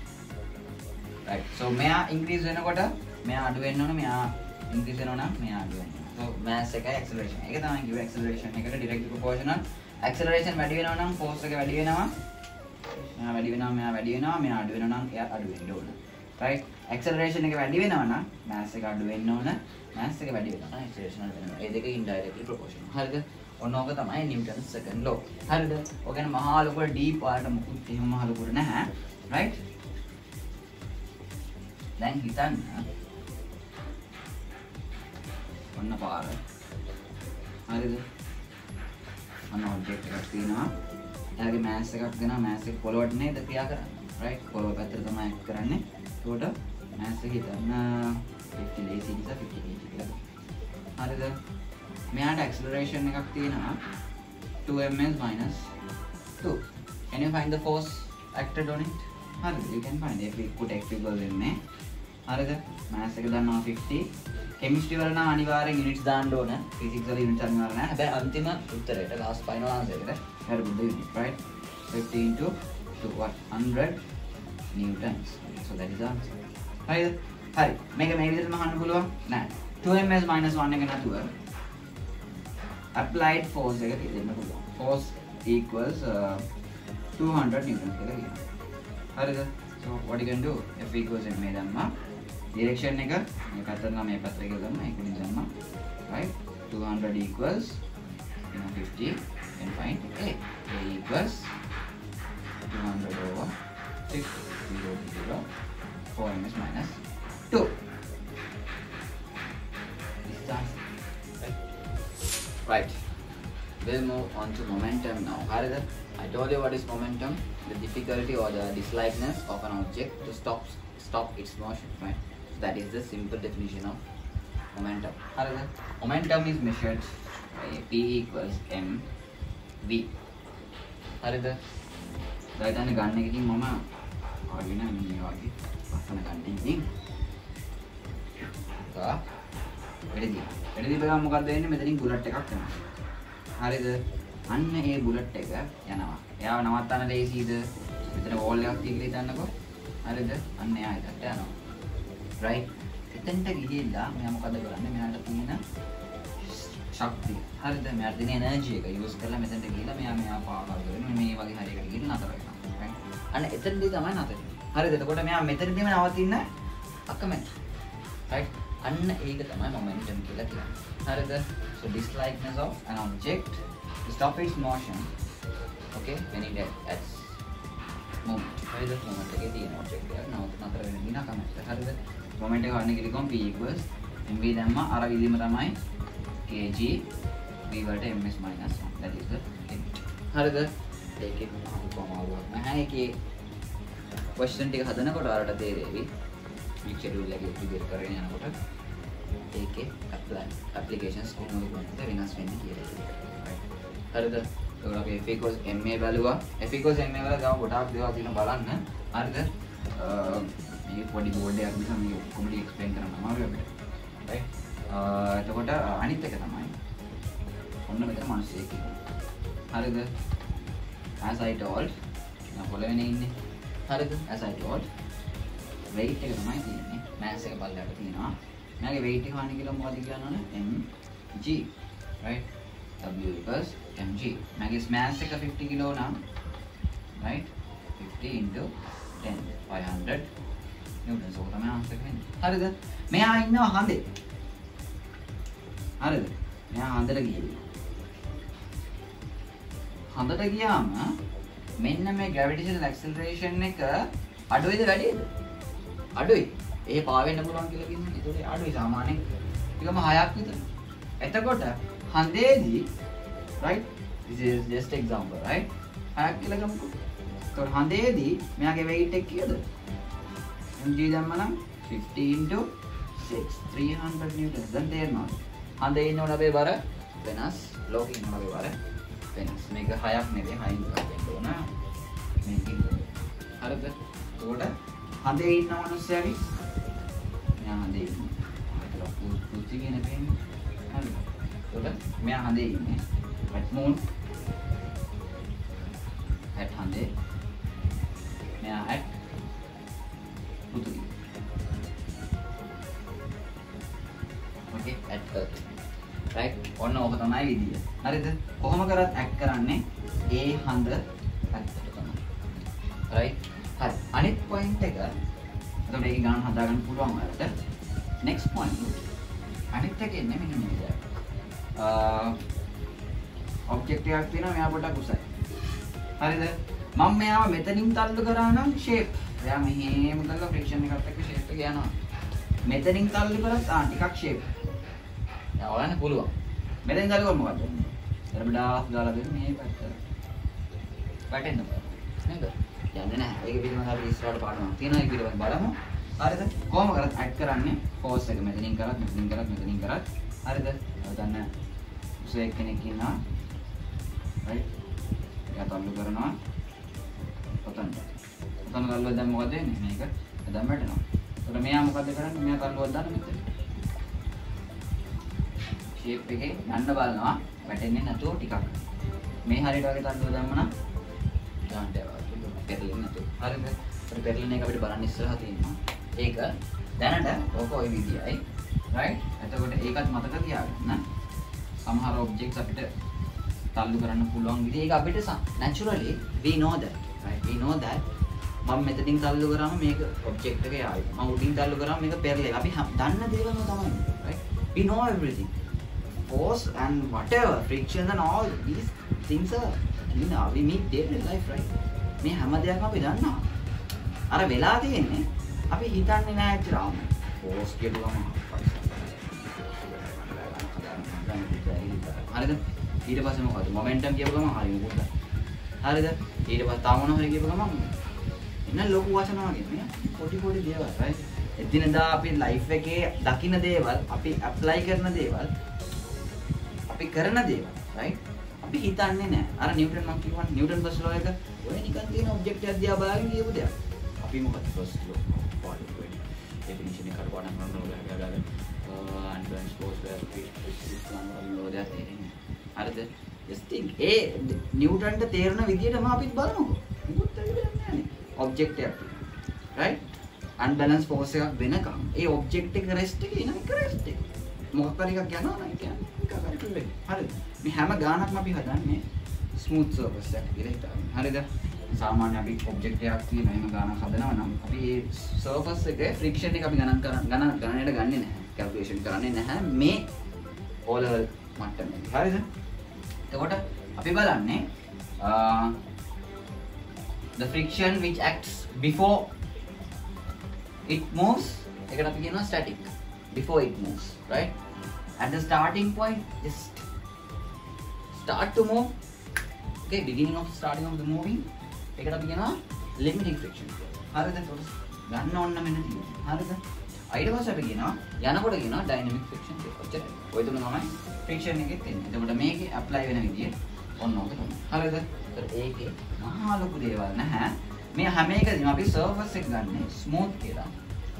Right? So මෙයා increase වෙනකොට මෙයා අඩු වෙන්න ඕන මෙයා increase වෙනවා නම් මෙයා අඩු වෙන්න ඕන so mass එකයි acceleration. එක තමයි කිව්වේ acceleration එකට directly proportional ඇක්සලරේෂන් වැඩි වෙනවා නම් ෆෝස් එක වැඩි වෙනවා. මෙයා වැඩි වෙනවා මෙයා වැඩි වෙනවා මෙයා අඩු වෙනවා නම් එයා අඩු වෙන්න ඕන. රයිට් ඇක්සලරේෂන් එක වැඩි වෙනවා නම් මාස් එක අඩු වෙන්න ඕන. මාස් එක වැඩි වෙනවා නම් ඇක්සලරේෂන් අඩු වෙනවා. ඒ දෙක ඉන්ඩයරෙක්ට්ලි ප්‍රොපෝෂනල් හරිද? ඔන්න ඕක තමයි නිව්ටන් සෙකන්ඩ් ලෝ හරිද? ඔය කියන්නේ මහා ලොකුට ඩීප් වලට මුකුත් එහෙම මහා ලොකුට නැහැ. රයිට් දැන් හිතන්න ඔන්න පාර. හරිද? ඔන්න ඔබ්ජෙක්ට් එකක් තියෙනවා. එයාගේ මෑස් එකක් දෙනවා. මෑස් එක පොළොවට නේද? ක්‍රියා කරන්නේ. රයිට් පොළොව පැත්තට තමයි ඇක්ට් කරන්නේ. ඒකට මෑස් එක හිතන්න 50 ලේසි නිසා 50 kg කියලා. හරිද? මෙයාට ඇක්සලරේෂන් එකක් තියෙනවා. 2ms minus 2 can you find the force acted on it? හරිද? you can find if we put x equal වෙන්නේ හරිද? මෑස් එක දන්නවා 50 කෙමිස්ට්‍රි වල නම් අනිවාර්යෙන් යුනිට්ස් දාන්න ඕන. ෆිසික්ස් වල යුනිට්ස් අනිවාර්ය නැහැ හැබැයි අන්තිම උත්තරයට ලාස්ට් ෆයිනල් ආන්සර් එකට හරි බුද්ධ unit right? 50 into 2 what? 100 newtons. So that is the answer. හරිද? හරි. මේක මේ විදිහටම අහන්න පුළුවන්? නෑ. 2ms 1 එක නැතුව applied force එක දෙන්න පුළුවන්. Force equals uh, 200 newtons කියලා කියනවා. හරිද? So what you can do? F equals ma දැම්මා ඩිරෙක්ෂන් එක මේ පැත්තට නම් මේ පැත්තට කියලා දැම්මා ඒක නිසාම right 200 equals you know 50 and find a a equals 200 over 6 0 0 4 ms minus 2 this is the answer right right we'll move on to momentum now Harida, I told you what is momentum the difficulty or the dislikeness of an object to stop stop its motion right That is the simple definition of momentum. However, momentum is measured by P equals m v. හරිද? දැන් ගන්න එකකින් මම ආගෙන මේ වගේ පස්සන ගන්න ඉතින්. තා වැඩි. වැඩි බලන්න මොකක්ද වෙන්නේ මෙතනින් බුලට් එකක් යනවා. හරිද? අන්න ඒ බුලට් එක යනවා. එයාව නවත්තන්න ලේසියිද? මෙතන වෝල් එකක් තියලා හිටන්නකෝ. හරිද? අන්න එයා එතනට යනවා. රයිට් එතෙන්ට ගිහිල්ලා මෙයා මොකද කරන්නේ? මෙයාට තියෙන ශක්තිය. හරිද? මෙයාට තියෙන එනර්ජි එක යූස් කරලා මෙතෙන්ට ගිහිල්ලා මෙයා මෙයා පාවා කරගෙන මේ වගේ හරියකට ගිහින් නතර වෙනවා. අන්න එතනදී තමයි නතර හරිද? එතකොට මෙයා මෙතනදීම නවතින්න අකමැති. රයිට් අන්න ඒක තමයි මොමන්ටම් කියලා කියන්නේ. හරිද? So dislikeness of an object to stop its motion. okay? When it at moment. හරිද? moment එකේ තියෙන object එකක් නවත නතර වෙන දින කැමැත්ත හරිද? කොමෙන්ට් එක ගන්න කිලිකොම් p equals mv දැම්මා. අර විදිහම තමයි kg v වලට ms minus 1 that is the limit. හරිද? ඒකේ මොනවද කොමාවක් නැහැ. ඒකේ question ටික හදනකොට ඔයාලට තේරෙවි. මේ schedule එකේ ඉදිරියට කරගෙන යනකොට ඒකේ apply applications කොහොමද කොහොමද වෙනස් වෙන්නේ කියලා හරිද? ඒකට අපි f equals ma බැලුවා. F equals ma වල ගාව ගොඩාක් දේවල් තියෙනවා බලන්න. හරිද? මේ පොඩි බෝඩ් එකක් නිසා මේ ඔක්කොම ටික එක්ස්ප්ලেইন කරන්න අමාරුයි අපිට. right? එතකොට අනිත් එක තමයි ඔන්න මෙතන මිනිස්සෙක් ඉන්නවා. හරිද? as I told පොළවෙනේ ඉන්නේ. හරිද? as I told weight එක තමයි තියෙන්නේ. mass එක පල්ලයට තියෙනවා. මගේ weight එක හානි කියලා මොකද කියනවනේ? mg. right? W equals mg. මගේ mass එක 50 කිලෝ නම් right? 50 into 10 500 නිව්ටන් ඕක තමයි ආන්සර් එක වෙන්නේ. හරිද? මෙයා ඉන්නවා හඳේ. හරිද? මෙයා හඳට ගිහින්. හඳට ගියාම මෙන්න මේ ග්‍රැවිටේෂනල් ඇක්සලරේෂන් එක අඩුයිද වැඩිද? අඩුයි. ඒ පාවෙන්න පුළුවන් කියලා කියන්නේ. ඒතකොට අඩුයි සාමාන්‍යයෙන් ටිකම 6ක් විතර. එතකොට හඳේදී right this is just example right 6ක් කියලා ගමුකෝ. ඒතකොට හඳේදී මෙයාගේ weight එක කීයද? Mg දැම්ම නම් 50 into 6 300 newtons දැන් තේරෙනවා. හඳේ ඉන්නකොට අපේ බර වෙනස් ලෝකේ ඉන්නකොට අපේ බර වෙනස්. මේක හයක් නෙවෙයි හයින් ඕන. හරිද? එතකොට හඳේ ඉන්න මිනිස්සයාගේ මෙයා හඳේ ඉන්නේ. පුංචි කියන එතකොට මෙයා හඳේ ඉන්නේ. Moon. At හඳේ. මෙයා at ඕක තමයි විදිය. හරිද? කොහොම කරත් ඇක් කරන්නේ ඒ හඳ පැත්තට තමයි. රයිට් හරි. අනිත් පොයින්ට් එක එතකොට ඒක ගණන් හදාගන්න පුළුවන් වලට next point. අනිත් එක එන්නේ මෙන්න මේ විදිහට ඔබ්ජෙක්ට් එකක් තියෙනවා මෙයා පොඩක් උසයි. හරිද? මම මෙයාව මෙතනින් තල්ලු කරා නම් ෂේප් එයා මෙහෙම කරලා ෆ්‍රික්ෂන් එකත් එක්ක ෂේප් එක යනවා. මෙතනින් තල්ලු කරත් ආ ටිකක් ෂේප් එයා හොයන්න පුළුවන්. මෙතෙන් තල්ලු කරමු මොකද එතන බඩාස් දාලා දෙන්න මේ පැත්තට වැටෙන්න නේද? යන්නේ නැහැ. ඒක පිළිබඳව අපි ඉස්සරහට පාඩමක් තියෙනවා. ඒක පිළිබඳව බලමු. හරිද? කොහොම කරත් ඇඩ් කරන්නේ? ෆෝස් එක මෙතනින් කරත් මෙතනින් කරත් මෙතනින් කරත්. හරිද? ඔතන උසේ කෙනෙක් ඉන්නවා. රයිට් එයා තල්ලු කරනවා. ඔතනට ඔතන තල්ලුවක් දැන් මොකද වෙන්නේ? මේක. දැන් වැටෙනවා. එතකොට මෙයා මොකද කරන්නේ? මෙයා තල්ලුවක් දාන්න මෙතන. ෂේප් එකේ යන්න බලනවා. වැටෙන්නේ නැතුව ටිකක්. මේ හරියට වගේ තල්ලුව දැම්ම නම් ගන්නට යනවා පෙරලෙන්නේ නැතුව. හරිද? ඒත් පෙරලෙන එක අපිට බලන්න ඉස්සරහා තියෙනවා. ඒක දැනට ඕක ওই විදියයි. රයිට් එතකොට ඒකත් මතක තියාගන්න. සමහර ඔබ්ජෙක්ට්ස් අපිට තල්ලු කරන්න පුළුවන් විදිහ ඒක අපිට naturally we know that. right? we know that මම මෙතනින් තල්ලු කරාම මේක ඔබ්ජෙක්ට් එක යාවි. මම උඩින් තල්ලු කරාම මේක පෙරලෙයි. අපි දන්න දේවල්ම තමයි. right? we know everything. Force and whatever friction and all these things are you know we meet daily life right? මේ හැම දෙයක්ම අපි දන්නවා. අර වෙලා තියෙන්නේ අපි හිතන්නේ නැහැ ඇත්තටම force කියපුවම හරිද? ඊට පස්සේ මොකද? මොමන්ටම් කියපු ගමන් හරි මොකද? හරිද? ඊට පස්සේ තව මොනවා හරි කියපු ගමන් එන්න ලොකු වචන වගේ නේ. පොඩි පොඩි දේවල් right? එදිනදා අපි ලයිෆ් එකේ දකින්න දේවල් අපි ඇප්ලයි කරන දේවල් අපි කරන දේවල් රයිට් අපි හිතන්නේ නැහැ අර නිව්ටන් මම කිව්වා නිව්ටන් ෆස්ට් ලෝ එක ඔය නිකන් තියෙන ඔබ්ජෙක්ට් එකක් දිහා බලාගෙන කියපු දෙයක්. අපි මොකද ෆස්ට් ලෝ පාඩු වෙන්නේ ඩෙෆිනිෂන් එක කරපාඩම් කරනවා ගාගෙන අන්බැලන්ස් ෆෝස් වල ඉස්ලාම් වල දෙයක් තියෙන්නේ හරිද? Just think. ඒ නිව්ටන්ට තේරෙන විදිහටම අපිත් බලමුකෝ. මොකුත් දෙයක් නැහැ ඔබ්ජෙක්ට් එකක් right? අන්බැලන්ස් ෆෝස් එකක් වෙනකම් ඒ ඔබ්ජෙක්ට් එක රෙස්ට් එකේ ඉන්න එක රෙස්ට් එක. මොකක් හරි එකක් යනවා නම් කියන්නේ. හරිද මේ හැම ගානක්ම අපි හදන්නේ ස්මූත් සර්ෆස් එකක් කියලා හිතන්න හරිද? සාමාන්‍ය අපි ඔබ්ජෙක්ට් එකක් තියෙන එහෙම ගානක් හදනවා නම් අපි ඒ සර්ෆස් එකේ ෆ්‍රික්ෂන් එක අපි ගණන් කරන ගණන් ගණනයට ගන්නෙ නැහැ. කැල්කියුලේෂන් කරන්නේ නැහැ. මේ O level මට්ටමේ. හරිද? එතකොට අපි බලන්නේ the friction which acts before it moves. එකට අපි කියනවා static. Before it moves right? At the starting point just start to move okay beginning of starting of the moving ඒකට අපි කියනවා limiting friction හරිද ගන්න ඕන මෙන්න තියෙනවා හරිද ඊට පස්සේ අපි කියනවා යනකොට කියනවා dynamic friction කියලා. ඔච්චරයි. ඔය තුන තමයි friction එකෙත් එන්නේ. එතකොට මේකේ apply වෙන විදිය ඔන්න ඕක තමයි. හරිද? ඒතර ඒකේ මහා ලොකු දේවල් නැහැ. මේ හැම එකදීම අපි surface එක ගන්න smooth කියලා.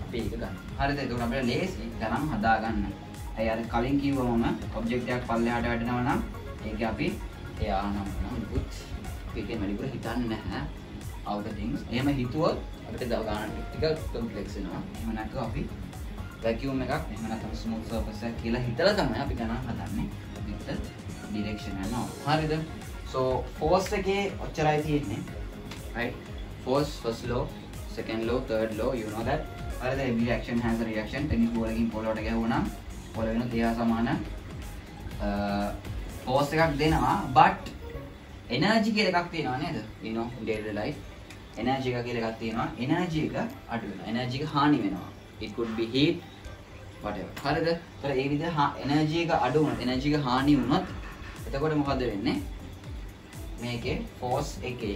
අපි ඒක ගන්න. හරිද? එතකොට අපිට ලේසි ගණන් හදා ගන්න. ඇයි අර කලින් කිව්වම ඔබ්ජෙක්ට් එකක් පල්ලෙහාට වැටෙනවා නම් ඒක අපි එයා නම් නිකුත් ඒකෙන් වැඩිපුර හිතන්නේ නැහැ outer things. එහෙම හිතුවොත් අපිට දව ගන්න ටික කොම්ප්ලෙක්ස් වෙනවා. එහෙම නැත්නම් අපි වැකියුම් එකක් එහෙම නැත්නම් ස්මූත් සර්ෆස් එකක් කියලා හිතලා තමයි අපි ගණන් හදන්නේ. ඒකට ඩිරෙක්ෂන් යනවා. හරිද? so force එකේ ඔච්චරයි තියෙන්නේ. right? force first law, second law, third law, you know that. හරිද? every action has a reaction. Tennis බෝලකින් පොළොවට ගැහුවනම් පොළ වෙන තියා සමාන ෆෝස් එකක් දෙනවා but එනර්ජි කියලා එකක් තියෙනවා නේද? You know in daily life. Energy එක කියලා එකක් තියෙනවා. එනර්ජි එක අඩු වෙනවා. එනර්ජි එක හානි වෙනවා. It could be heat whatever. හරිද? ඒතර ඒ විදිහ එනර්ජි එක අඩු වුණොත් එනර්ජි එක හානි වුණොත් එතකොට මොකද වෙන්නේ? මේකේ ෆෝස් එකේ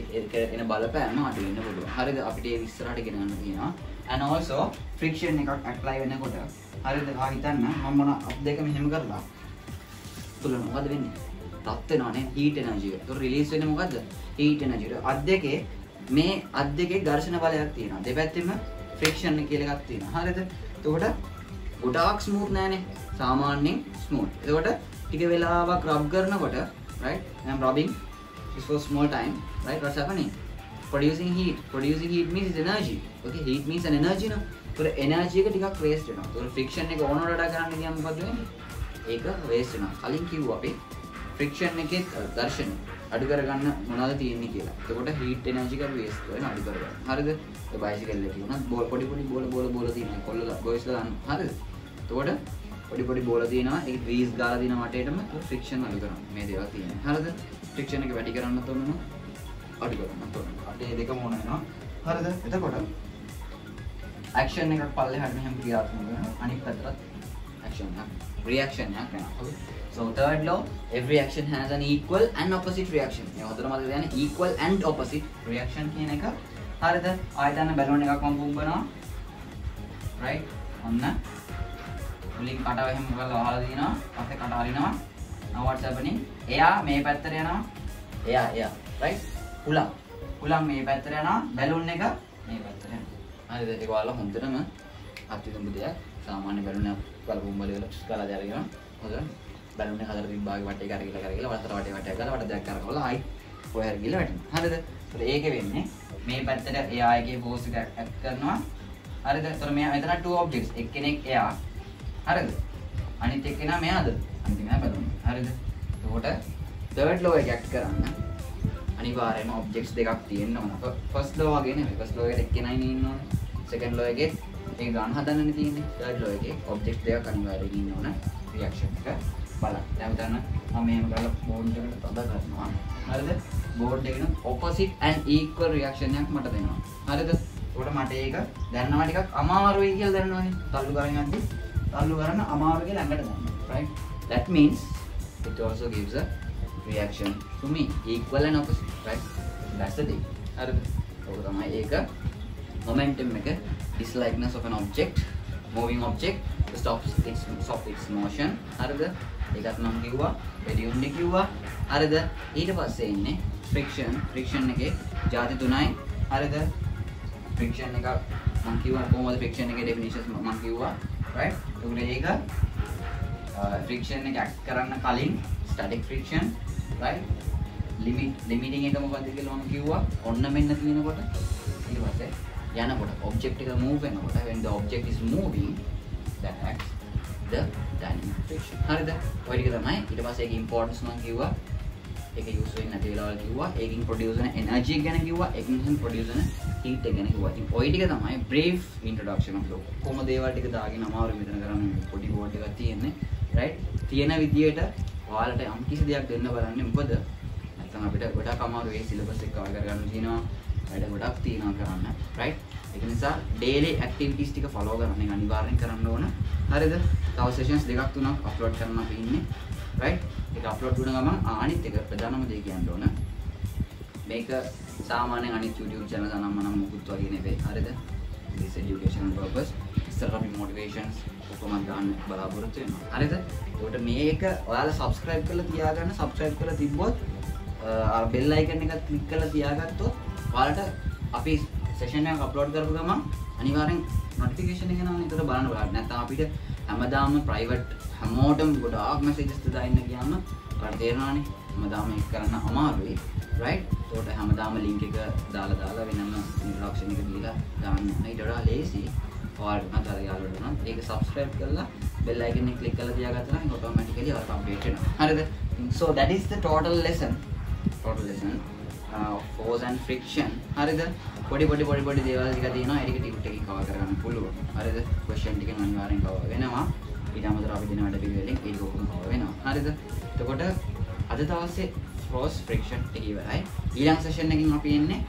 එන බලපෑම අඩු වෙන්න පුළුවන්. හරිද? අපිට ඒක ඉස්සරහට ගෙන ගන්න තියෙනවා. And also friction එකක් apply වෙනකොට හරිද ආ හිතන්න මම මොන අත් දෙක මෙහෙම කරලා තුලන මොකද වෙන්නේ රත් වෙනවානේ හීට් එනර්ජි එක. ඒක රිලීස් වෙන්නේ මොකද්ද? හීට් එනර්ජි එක. අත් දෙකේ මේ අත් දෙකේ ඝර්ෂණ බලයක් තියෙනවා. දෙපැත්තෙම ෆ්‍රික්ෂන් කියලා එකක් තියෙනවා. හරිද? එතකොට ගොඩාක් ස්මූත් නෑනේ. සාමාන්‍යයෙන් ස්මූත්. එතකොට ටික වෙලාවක් රබ් කරනකොට right? I'm rubbing this for small time, right? What's happening? Producing heat. Producing heat means it's energy. Okay, heat means an energy no. ඒතර එනර්ජි එක ටිකක් වේස්ට් වෙනවා. ඒතර ෆ්‍රික්ෂන් එක ඕන වඩා කරන්න ගියාම මොකද වෙන්නේ? ඒක වේස්ට් වෙනවා. කලින් කිව්වා අපි ෆ්‍රික්ෂන් එකේ දර්ශනය අඩු කරගන්න මොනවද තියෙන්නේ කියලා. එතකොට හීට් එනර්ජි එක වේස්ට් වෙන අඩු කරගන්න. හරිද? ඒ බයිසිකල් එකේ උනත් බෝල් පොඩි පොඩි බෝල බෝල බෝල තියෙනවා. කොල්ල බොයිස්ලා දාන්න. හරිද? එතකොට පොඩි පොඩි බෝල තියෙනවා. ඒක ග්‍රීස් ගාලා දින වටේටම ෆ්‍රික්ෂන් අඩු කරන්න. මේ දේවල් තියෙනවා. හරිද? ෆ්‍රික්ෂන් එක වැඩි කරන්න තෝරනවා. අඩු කරන්න තෝරනවා. අපේ දෙකම ඕන වෙනවා. හරිද? එතකොට ඇක්ෂන් එකක් පල්ලෙහාට මෙහෙම ක්‍රියාත්මක වෙනවා. අනිත් පැත්තට ඇක්ෂන් එකක් රියැක්ෂන් එකක් වෙනවා. So third law, every action has an equal and opposite reaction. මේ හොඳට මතක තියාගන්න equal and opposite reaction කියන එක. හරිද? ආයතන බැලුන් එකක් මම පුම්බනවා. right? ඔන්න. මුලින් කට එහෙම කරලා වහලා දිනවා. පස්සේ කට අරිනවා. now what's happening? එයා මේ පැත්තට යනවා. එයා එයා. right? හුලම්. හුලම් මේ පැත්තට යනවා. බැලුන් එක මේ පැත්තට යනවා. හරිද? ඒක ඔයාලා හොඳටම අත්විඳපු දෙයක්. සාමාන්‍ය බැලුන් එක වල පුම්බල වල කළා දාගෙන හොඳට බැලුන හතර තිබ්බාගේ වටේ කරගිලා කරගිලා වතර වටේ වටේ ගාලා වට දෙයක් කරකවලා ආයි ඔය හරි ගිහලා වැටෙනවා. හරිද? ඒතර ඒකේ වෙන්නේ මේ පැත්තට එයා එකේ ෆෝස් එක ඇඩ් කරනවා. හරිද? ඒතර මෙයා මෙතන two objects. එක්කෙනෙක් එයා. හරිද? අනිත් එක්කෙනා මෙයාද? අනිත් මෙයා බැලුන. හරිද? එතකොට third law එක ඇඩ් කරන්න අනිවාර්යයෙන්ම objects දෙකක් තියෙන්න ඕන. first law වගේ නෙමෙයි. first law එකට එක්කෙනයි ඉන්න ඕනේ. second law එකේ ඒක ගන්න හදන්නනේ තියෙන්නේ. third law එකේ objects දෙකක් අනිවාර්යයෙන් ඉන්න ඕන. reaction එක බලන්න. දැන් උදාහරණ මම මෙහෙම කරලා බෝඩ් එකට තද කරනවා. හරිද? බෝඩ් එකේන opposite and equal reaction එකක් මට දෙනවා. හරිද? ඒකට මට ඒක දැනනවා ටිකක් අමාරුයි කියලා දැනනවානේ. තල්ලු කරගෙන යද්දි තල්ලු කරන්න අමාරු කියලා ළඟට ගන්න. right? That means it also gives a reaction to me equal and opposite. right? That's the thing. හරිද? ඒක තමයි ඒක momentum එක dislikeness of an object moving object stops its stop its motion. හරිද ඒකත් මම කිව්වා රෙඩියුන්ඩ් කිව්වා හරිද ඊට පස්සේ ඉන්නේ ෆ්‍රික්ෂන් ෆ්‍රික්ෂන් එකේ ಜಾති තුනයි හරිද ෆ්‍රික්ෂන් එක මම කිව්වා කොහොමද ෆ්‍රික්ෂන් එකේ ඩෙෆිනිෂන්ස් මම කිව්වා රයිට් ඒකට ඒක ෆ්‍රික්ෂන් එක ඇක්ට් කරන්න කලින් static friction right limit limiting එක මොකද්ද කියලා මම කිව්වා. ඔන්න මෙන්න තියෙනකොට ඊට පස්සේ යනකොට ඔබ්ජෙක්ට් එක මූව් වෙනකොට when the object is moving that acts the dynamic friction හරිද? ඔය ටික තමයි. ඊට පස්සේ ඒකේ importance මම කිව්වා. ඒක යූස් වෙන්නේ නැති වෙලාවල් කිව්වා. ඒකෙන් ප්‍රොඩියුස් වෙන එනර්ජි එක ගැන කිව්වා. ඒකෙන් ප්‍රොඩියුස් වෙන හීට් එක ගැන කිව්වා. ඉතින් ඔය ටික තමයි බ්‍රීෆ් ඉන්ට්‍රොඩක්ෂන් of ලෝක. කොහොම දේවල් ටික දාගෙන අමාරු මෙතන කරන්නේ? පොඩි බෝඩ් එකක් තියෙන්නේ රයිට් තියෙන විදියට ඔයාලට යම් කිසි දෙයක් දෙන්න බලන්නේ මොකද? නැත්නම් අපිට ගොඩක් අමාරු ඒ සිලබස් එක කවර් කරගන්න තියෙනවා. වැඩ ගොඩක් තියෙනවා කරන්න රයිට් ඒක නිසා ඩේලි ඇක්ටිවිටීස් ටික ෆලෝ කරන්න එක අනිවාර්යෙන් කරන්න ඕන. හරිද? තව සෙෂන්ස් දෙකක් තුනක් අප්ලෝඩ් කරන්න අපි ඉන්නේ රයිට් ඒක අප්ලෝඩ් වුණ ගමන් අනිත් එක ප්‍රධානම දේ කියන්න ඕන. මේක සාමාන්‍යයෙන් අනිත් YouTube channel ගනම් මනම් මුකුත් වගේ නෙවෙයි. හරිද? This educational purpose. ඉස්සරහ අපි motivations ඔක්කොම ගන්න බලාපොරොත්තු වෙනවා. හරිද? ඒකට මේක ඔයාලා subscribe කරලා තියාගන්න subscribe කරලා තිබ්බොත් අර bell icon එක click කරලා තියාගත්තොත් ඔයාලට අපි සෙෂන් එකක් අප්ලෝඩ් කරපු ගමන් අනිවාර්යෙන් නොටිෆිකේෂන් එක එනවා නේද බලන්න බලන්න. නැත්නම් අපිට හැමදාම ප්‍රයිවට් හැමෝටම ගොඩාක් මැසේජස් දාන්න ගියාම ඔයාලට තේරෙනවානේ. හැමදාම ඒක කරන්න අමාරුයි රයිට් ඒකට හැමදාම ලින්ක් එක දාලා දාලා වෙනම ඉන්ට්‍රොඩක්ෂන් එක දීලා දාන්න. ඊට වඩා ලේසි ඔයාලට මතක යාළුවෝ නම් ඒක subscribe කරලා bell icon එක click කරලා තියාගත්තා නම් automatically ඔයාලට update වෙනවා. හරිද? So that is the total lesson. Total lesson uh, force and friction. හරිද? පොඩි පොඩි පොඩි පොඩි දේවල් ටික තියෙනවා. ඒක ටික ටික කවර් කරගන්න පුළුවන්. හරිද? question ටිකෙන් අනිවාර්යෙන් කවර් වෙනවා. ඊට අමතරව අපි දෙන වැඩ පිළිවෙලෙන් ඒක ඔක්කොම කවර් වෙනවා. හරිද? එතකොට අද දවසේ force friction ටික ඉවරයි. ඊළඟ session එකකින් අපි එන්නේ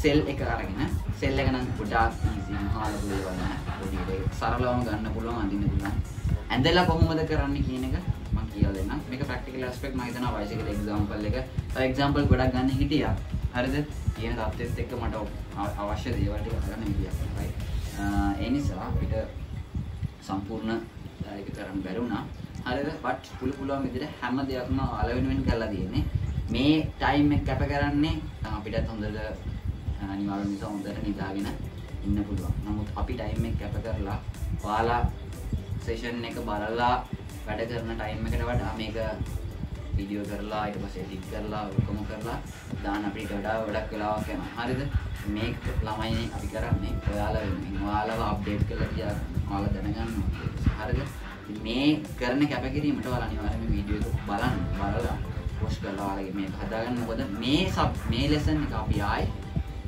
සෙල් එක අරගෙන. සෙල් එක නම් ගොඩාක් easy මහා ලොකු දේවල් නෑ. පොඩි දෙයක් සරලවම ගන්න පුළුවන් අඳින්න පුළුවන්. ඇඳලා කොහොමද කරන්න කියන එක ප්‍රැක්ටිකල් ඇස්පෙක්ට් මම හිතනවා බයිසිකල් එක්සැම්පල් එක. තව එක්සැම්පල් ගොඩක් ගන්න හිටියා. හරිද? තියෙන තත්ත්වෙත් එක්ක මට අවශ්‍ය දේවල් ටික කරන්න හිටියා රයිට් ඒ නිසා අපිට සම්පූර්ණ ඒක කරන්න බැරි වුණා. හරිද? බට් පුළු පුළුවන් විදිහට හැම දෙයක්ම අලවෙනුවෙන් කරලා තියෙන්නේ. මේ ටයිම් එක කැප කරන්නේ අපිටත් හොඳට අනිවාර්ය නිසා හොඳට නිදාගෙන ඉන්න පුළුවන්. නමුත් අපි ටයිම් එක කැප කරලා ඔයාලා සෙෂන් එක බලලා වැඩ කරන ටයිම් එකට වඩා මේක වීඩියෝ කරලා ඊට පස්සේ එඩිට් කරලා ඔක්කොම කරලා දාන්න අපිට වඩා ගොඩක් වෙලාවක් යනවා. හරිද? මේක ළමයි අපි කරන්නේ ඔයාලා වෙනුවෙන්. ඔයාලව අප්ඩේට් කරලා තියාගන්න. ඔයාලා දැනගන්න ඕනේ. හරිද? මේ කරන කැපකිරීමට ඔයාලා අනිවාර්යයෙන්ම වීඩියෝ එක බලන්න. බලලා පොස්ට් කරලා ඔයාලගේ මේක හදාගන්න මොකද මේ සබ් මේ ලෙසන් එක අපි ආයි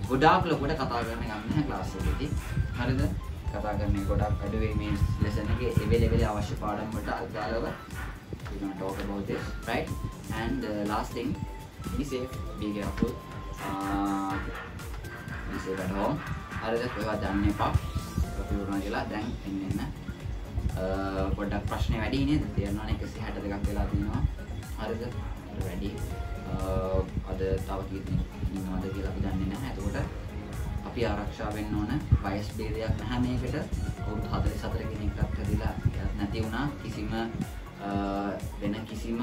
ගොඩාක් ලොකුට කතා කරන්න ගන්න ක්ලාස් එකේදී හරිද කතා කරන්නේ ගොඩක් අඩුවේ මේ ලෙසන් එකේ එවෙලෙවෙල අවශ්‍ය පාඩම් වලට අදාළව we're gonna talk about this right? And uh, last thing be safe be careful uh, be safe at home. හරිද ඔයවා දන්න එපා. අපි වුණා කියලා දැන් එන්න එන්න uh, පොඩ්ඩක් ප්‍රශ්නේ වැඩි නේද? තේරෙනවනේ 162ක් වෙලා තියෙනවා. හරිද? වැඩි. Uh, අද තව කීයක් ඉන්නවද කියලා අපි දන්නේ නැහැ. එතකොට අපි ආරක්ෂා වෙන්න ඕන වයස් ભેදයක් නැහැ මේකට. අවුරුදු 44 කෙනෙක්ට හැදිලා නැති වුණා කිසිම වෙන කිසිම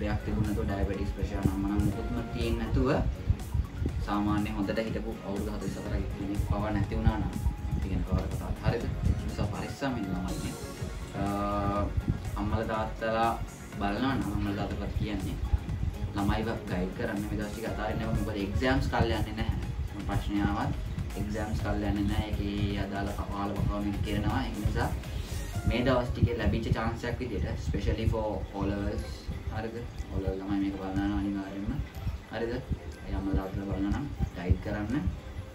දෙයක් තිබුණ නැතුව ඩයබටිස් ප්‍රෙෂර් නම් මනම් මුකුත්ම තියෙන්නේ නැතුව සාමාන්‍ය හොඳට හිටපු අවුරුදු 44 කෙනෙක් පව නැති වුණා නම් ඉතින් කවර කතාවක් හරිද? නිසා පරිස්සමෙන් ළමයිනේ. අම්මලා තාත්තලා බලනවා නම් අම්මලා තාත්තලා කියන්නේ ළමයිව ගයිඩ් කරන්න මේ දවස් ටික අතාරින්න මොකද එක්සෑම්ස් කල් යන්නේ නැහැ ප්‍රශ්නය ආවත් එක්සෑම්ස් කල් යන්නේ නැහැ. ඒකේ අදාළ කපාල පකවමින් කරනවා. ඒ නිසා මේ දවස් ටිකේ ලැබිච්ච chance එකක් විදියට especially for O levels හරිද? O level ළමයි මේක බලනවා අනිවාර්යෙන්ම. හරිද? ඒ අම්මලා තාත්තලා බලනවා නම් ගයිඩ් කරන්න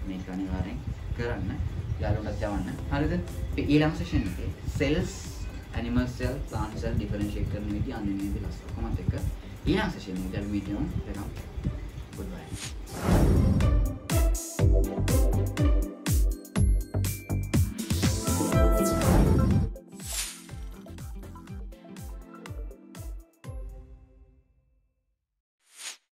මේක අනිවාර්යෙන් කරන්න යාළුවන්ට යවන්න. හරිද? ඊළඟ සෙෂන් එකේ cells animal cell plant cell differentiate කරන විදිහ අඳින්නේ විලාස කොහොමද එක ඊළඟ සෙෂන් එකට මීටියම් වෙනවා. goodbye.